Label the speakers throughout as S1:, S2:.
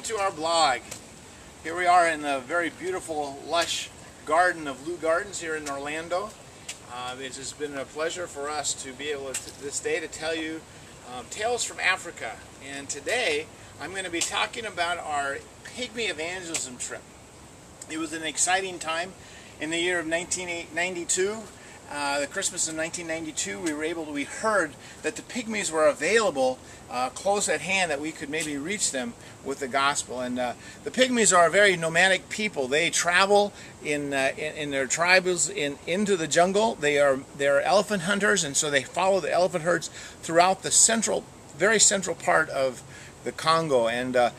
S1: welcome to our blog. Here we are in the very beautiful, lush garden of Leu Gardens here in Orlando. Uh, it has been a pleasure for us to be able to, this day to tell you um, tales from Africa. And today I'm going to be talking about our Pygmy Evangelism trip. It was an exciting time in the year of 1992 uh, the Christmas of 1992, we were able to, we heard that the Pygmies were available uh, close at hand, that we could maybe reach them with the gospel. And uh, the Pygmies are a very nomadic people. They travel in, uh, in, in, their tribes in, into the jungle. They are, they are elephant hunters, and so they follow the elephant herds throughout the central, very central part of the Congo. And uh,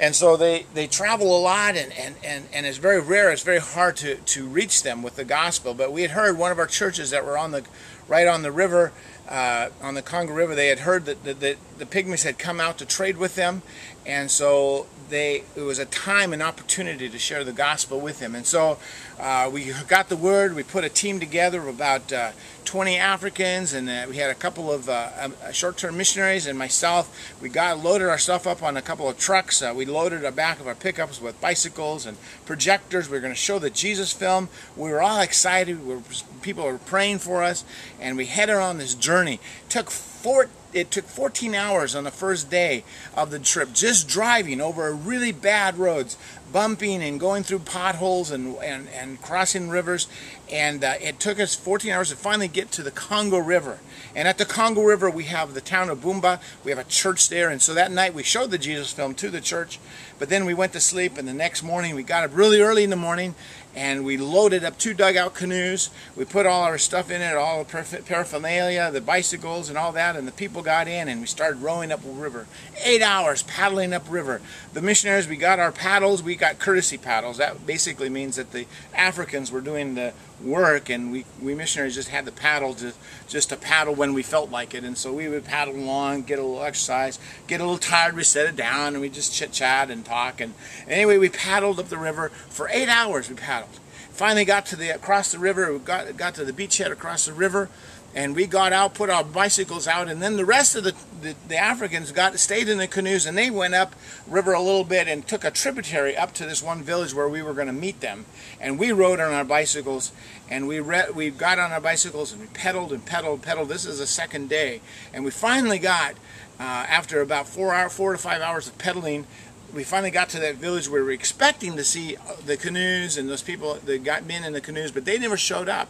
S1: and so they, they travel a lot and, and, and, and it's very rare, it's very hard to, to reach them with the gospel. But we had heard one of our churches that were on the right on the river, uh, on the Congo River, they had heard that the, the, the pygmies had come out to trade with them. And so they it was a time and opportunity to share the gospel with them. And so uh, we got the word. We put a team together of about uh, 20 Africans, and uh, we had a couple of uh, um, short-term missionaries and myself. We got loaded our stuff up on a couple of trucks. Uh, we loaded the back of our pickups with bicycles and projectors. We were going to show the Jesus film. We were all excited. We were, people were praying for us, and we headed on this journey. It took four it took 14 hours on the first day of the trip just driving over really bad roads bumping and going through potholes and, and, and crossing rivers. And uh, it took us 14 hours to finally get to the Congo River. And at the Congo River we have the town of Bumba we have a church there. And so that night we showed the Jesus film to the church. But then we went to sleep. And the next morning we got up really early in the morning. And we loaded up two dugout canoes. We put all our stuff in it, all the paraphernalia, the bicycles and all that, and the people got in and we started rowing up river. Eight hours paddling up river. The missionaries, we got our paddles, we got courtesy paddles. That basically means that the Africans were doing the work and we, we missionaries just had the paddle to, just to paddle when we felt like it. And so we would paddle along, get a little exercise, get a little tired, we set it down and we just chit chat and talk. And anyway, we paddled up the river for eight hours we paddled. Finally got to the across the river. We got got to the beachhead across the river, and we got out, put our bicycles out, and then the rest of the, the, the, Africans got stayed in the canoes, and they went up river a little bit and took a tributary up to this one village where we were going to meet them. And we rode on our bicycles, and we we got on our bicycles and we pedaled and pedaled, pedaled. This is the second day, and we finally got uh, after about four hour, four to five hours of pedaling we finally got to that village where we were expecting to see the canoes and those people that got men in the canoes, but they never showed up.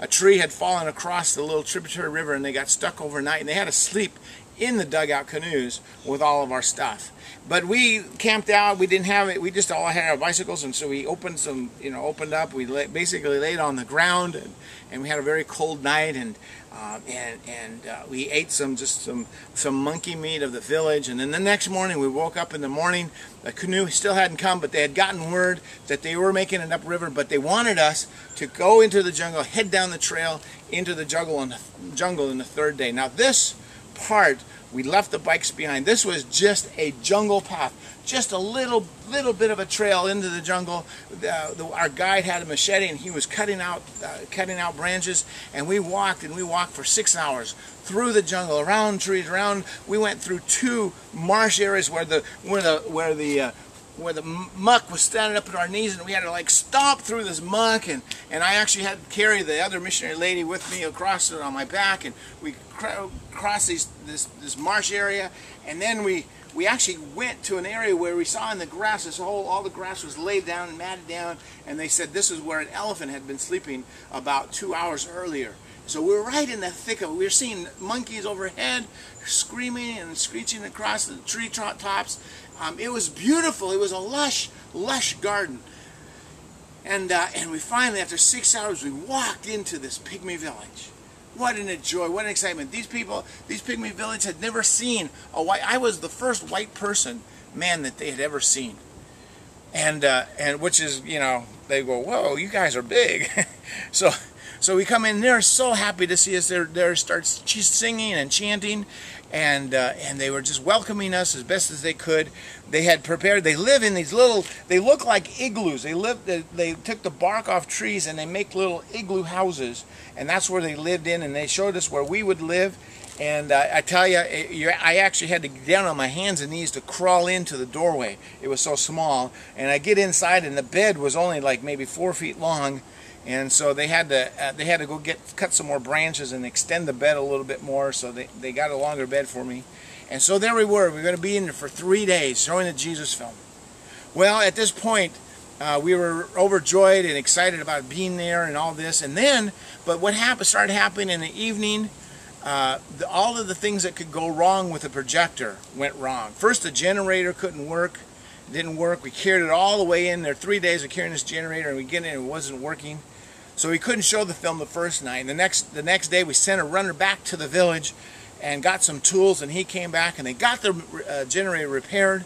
S1: A tree had fallen across the little tributary river and they got stuck overnight and they had to sleep in the dugout canoes with all of our stuff. But we camped out. We didn't have it. We just all had our bicycles, and so we opened some, you know, opened up. We lay, basically laid on the ground, and, and, we had a very cold night, and uh, and and uh, we ate some just some some monkey meat of the village. And then the next morning, we woke up in the morning. The canoe still hadn't come, but they had gotten word that they were making it upriver. But they wanted us to go into the jungle, head down the trail into the jungle on the jungle on the third day. Now this part we left the bikes behind. This was just a jungle path, just a little little bit of a trail into the jungle. The, our guide had a machete and he was cutting out uh, cutting out branches, and we walked and we walked for six hours through the jungle, around trees, around. We went through two marsh areas where the where the where the uh, where the muck was standing up at our knees and we had to like stomp through this muck and, and I actually had to carry the other missionary lady with me across it on my back and we crossed these, this, this marsh area and then we we actually went to an area where we saw in the grass this whole all the grass was laid down and matted down and they said this is where an elephant had been sleeping about two hours earlier so we are right in the thick of it. We're seeing monkeys overhead screaming and screeching across the tree tops. Um, it was beautiful. It was a lush, lush garden. And, uh, and we finally, after six hours, we walked into this pygmy village. What an joy, what an excitement. These people, these pygmy village had never seen a white, I was the first white person, man, that they had ever seen. And, uh, and which is, you know, they go, whoa, you guys are big. so so we come in, they're so happy to see us. They're, they're start singing and chanting, and uh, and they were just welcoming us as best as they could. They had prepared. They live in these little. They look like igloos. They live. They, they took the bark off trees and they make little igloo houses, and that's where they lived in. And they showed us where we would live And uh, I tell you, I actually had to get down on my hands and knees to crawl into the doorway. It was so small. And I get inside, and the bed was only like maybe four feet long. And so they had to uh, they had to go get cut some more branches and extend the bed a little bit more. So they, they got a longer bed for me. And so there we were. We were going to be in there for three days showing the Jesus film. Well, at this point, uh, we were overjoyed and excited about being there and all this. And then, but what happened started happening in the evening. Uh, the, all of the things that could go wrong with the projector went wrong. First, the generator couldn't work. Didn't work. We carried it all the way in there. Three days of carrying this generator, and we get in, and it wasn't working. So we couldn't show the film the first night. And the next, the next day, we sent a runner back to the village and got some tools, and he came back, and they got the uh, generator repaired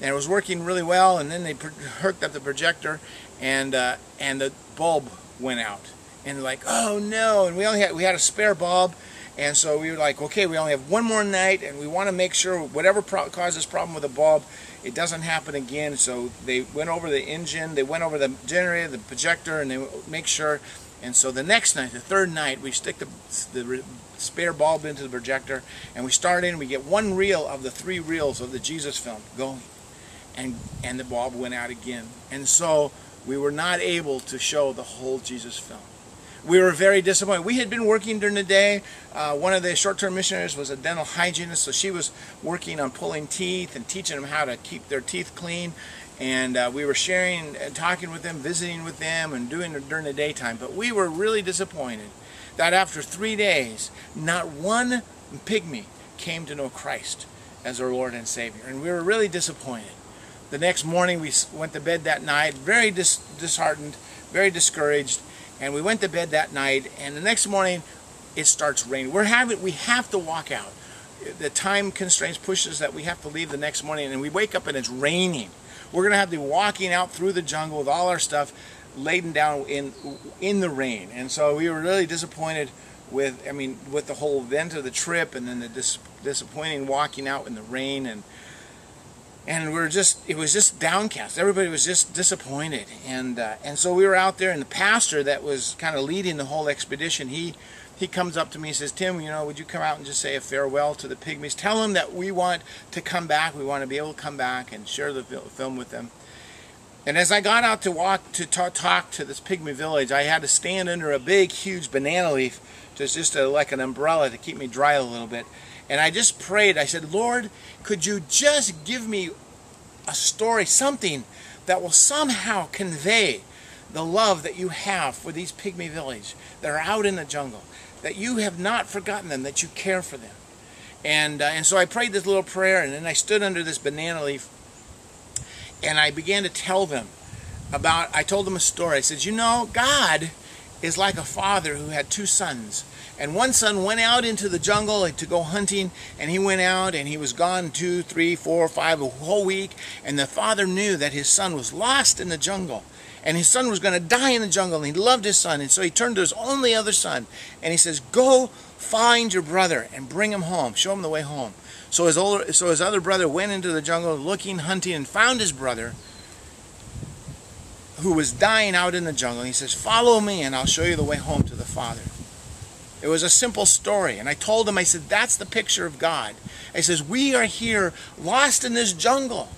S1: and it was working really well and then they hooked up the projector and uh, and the bulb went out and like oh no and we only had we had a spare bulb and so we were like okay we only have one more night and we want to make sure whatever caused this problem with the bulb it doesn't happen again so they went over the engine they went over the generator the projector and they make sure and so the next night the third night we stick the, the spare bulb into the projector and we start in we get one reel of the three reels of the Jesus film going and and the bulb went out again. And so we were not able to show the whole Jesus film. We were very disappointed. We had been working during the day. Uh, one of the short-term missionaries was a dental hygienist, so she was working on pulling teeth and teaching them how to keep their teeth clean. And uh, we were sharing and talking with them, visiting with them, and doing it during the daytime. But we were really disappointed that after three days, not one pygmy came to know Christ as our Lord and Savior. And we were really disappointed. The next morning we went to bed that night, very dis disheartened, very discouraged, and we went to bed that night. And the next morning, it starts raining. We're having we have to walk out. The time constraints pushes that we have to leave the next morning, and we wake up and it's raining. We're gonna have to be walking out through the jungle with all our stuff laden down in in the rain. And so we were really disappointed with I mean with the whole event of the trip, and then the dis disappointing walking out in the rain and and we are just it was just downcast. Everybody was just disappointed. And uh, and so we were out there and the pastor that was kind of leading the whole expedition he he comes up to me and says tim you know would you come out and just say a farewell to the pygmies? Tell them that we want to come back. We want to be able to come back and share the film with them and as i got out to walk to talk, to this pygmy village i had to stand under a big huge banana leaf just just a, like an umbrella to keep me dry a little bit and I just prayed. I said, Lord, could you just give me a story, something that will somehow convey the love that you have for these pygmy village that are out in the jungle, that you have not forgotten them, that you care for them. And, uh, and so I prayed this little prayer, and then I stood under this banana leaf, and I began to tell them about, I told them a story. I said, you know, God is like a father who had two sons. And one son went out into the jungle to go hunting, and he went out and he was gone two, three, four, five, a whole week. And the father knew that his son was lost in the jungle. And his son was going to die in the jungle, and he loved his son. And so he turned to his only other son, and he says, Go find your brother and bring him home. Show him the way home. So his, older, so his other brother went into the jungle looking, hunting, and found his brother who was dying out in the jungle. He says, Follow me, and I'll show you the way home to the Father. It was a simple story. And I told him, I said, that's the picture of God. I says, we are here lost in this jungle,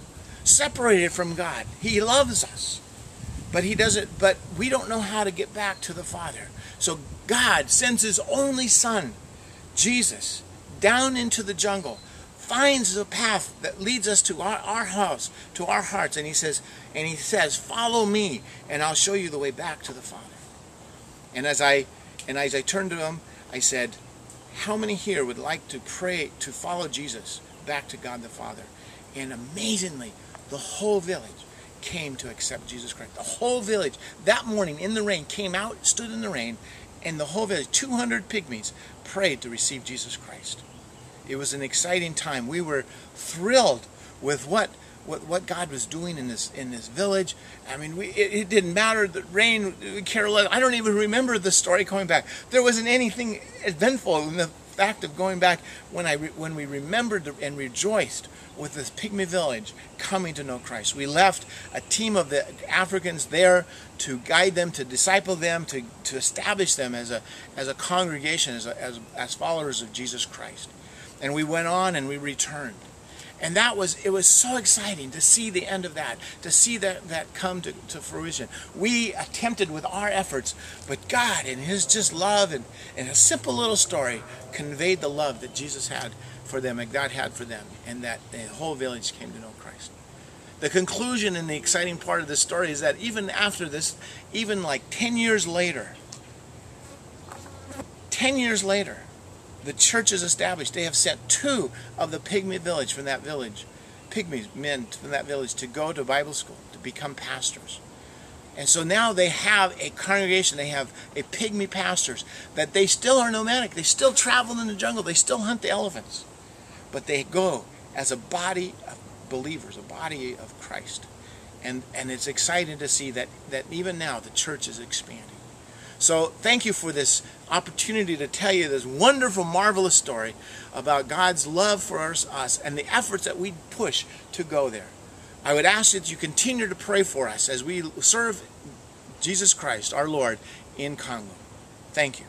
S1: separated from God. He loves us. But he doesn't, but we don't know how to get back to the Father. So God sends his only son, Jesus, down into the jungle, finds the path that leads us to our, our house, to our hearts, and he says, and he says, follow me, and I'll show you the way back to the Father. And as I and as I turned to him, I said, how many here would like to pray to follow Jesus back to God the Father? And amazingly, the whole village came to accept Jesus Christ. The whole village that morning in the rain came out, stood in the rain, and the whole village, 200 pygmies, prayed to receive Jesus Christ. It was an exciting time. We were thrilled with what what, what God was doing in this in this village. I mean, we, it, it didn't matter the rain, care less. I don't even remember the story coming back. There wasn't anything eventful in the fact of going back when I when we remembered and rejoiced with this pygmy village coming to know Christ. We left a team of the Africans there to guide them, to disciple them, to, to establish them as a as a congregation, as, a, as as followers of Jesus Christ. And we went on and we returned and that was it was so exciting to see the end of that to see that that come to, to fruition. We attempted with our efforts but god in his just love and, and a simple little story conveyed the love that jesus had for them and god had for them and that the whole village came to know christ. The conclusion and the exciting part of this story is that even after this even like 10 years later 10 years later the church is established. They have sent two of the pygmy village from that village, pygmy men from that village, to go to Bible school, to become pastors. And so now they have a congregation, they have a pygmy pastors, that they still are nomadic. They still travel in the jungle, they still hunt the elephants. But they go as a body of believers, a body of Christ. And, and it's exciting to see that, that even now the church is expanding. So thank you for this opportunity to tell you this wonderful, marvelous story about God's love for us and the efforts that we push to go there. I would ask that you continue to pray for us as we serve Jesus Christ, our Lord, in Congo. Thank you.